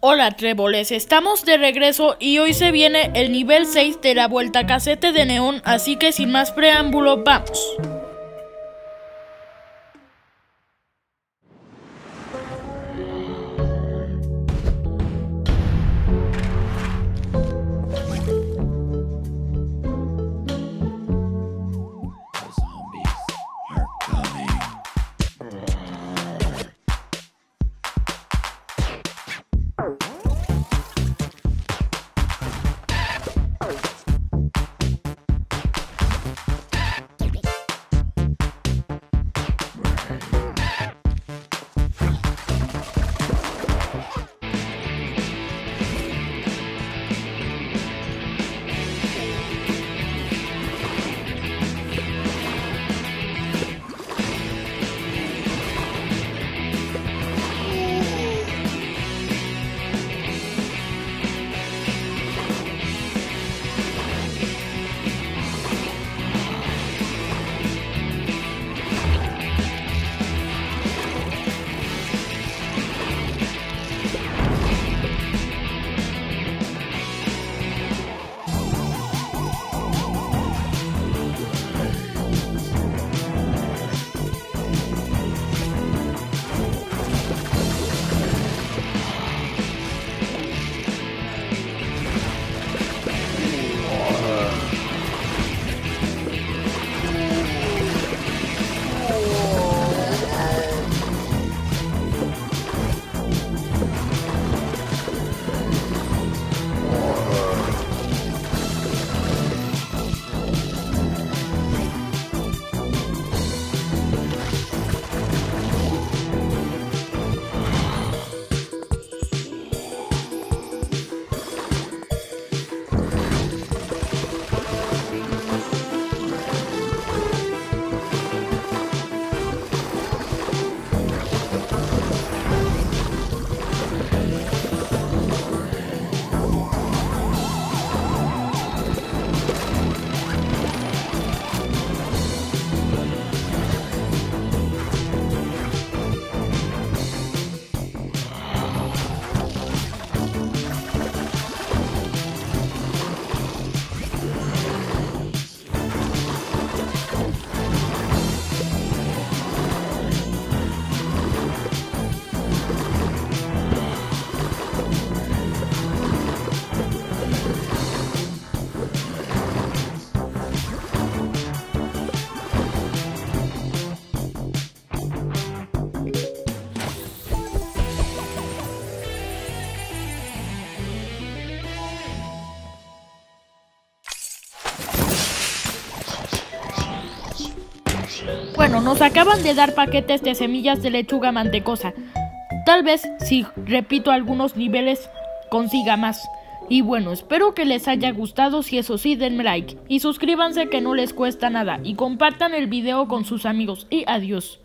Hola tréboles, estamos de regreso y hoy se viene el nivel 6 de la vuelta casete de neón, así que sin más preámbulo, vamos. Bueno, nos acaban de dar paquetes de semillas de lechuga mantecosa. Tal vez si repito algunos niveles consiga más. Y bueno, espero que les haya gustado, si eso sí, denme like. Y suscríbanse que no les cuesta nada. Y compartan el video con sus amigos. Y adiós.